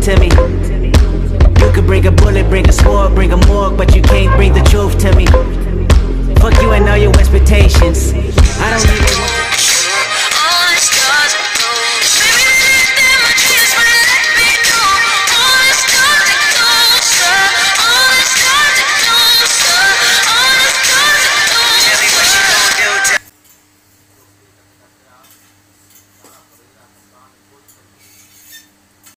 to me. You could bring a bullet, bring a sword, bring a morgue, but you can't bring the